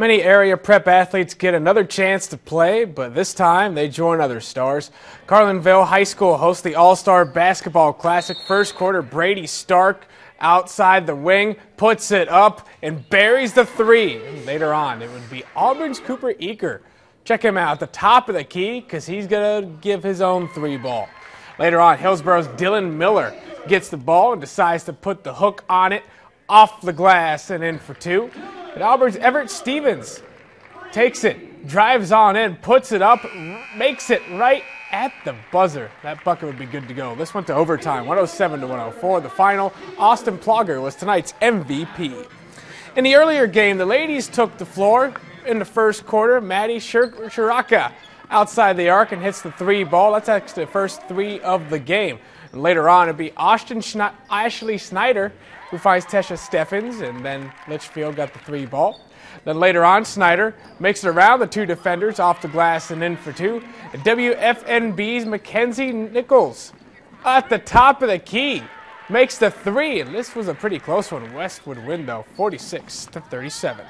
Many area prep athletes get another chance to play, but this time they join other stars. Carlinville High School hosts the All-Star Basketball Classic. First quarter, Brady Stark outside the wing, puts it up, and buries the three. Later on, it would be Auburn's Cooper Eaker. Check him out at the top of the key because he's going to give his own three ball. Later on, Hillsboro's Dylan Miller gets the ball and decides to put the hook on it off the glass and in for two. And Auburn's Everett Stevens takes it, drives on in, puts it up, makes it right at the buzzer. That bucket would be good to go. This went to overtime, 107 to 104. The final, Austin Plogger was tonight's MVP. In the earlier game, the ladies took the floor in the first quarter. Maddie Shiraka outside the arc and hits the three ball. That's actually the first three of the game. And later on, it'd be Austin Schne- Ashley Snyder who finds Tesha Steffens, and then Litchfield got the three ball. Then later on, Snyder makes it around the two defenders off the glass and in for two. And WFNB's Mackenzie Nichols at the top of the key makes the three, and this was a pretty close one. Westwood win though, 46 to 37.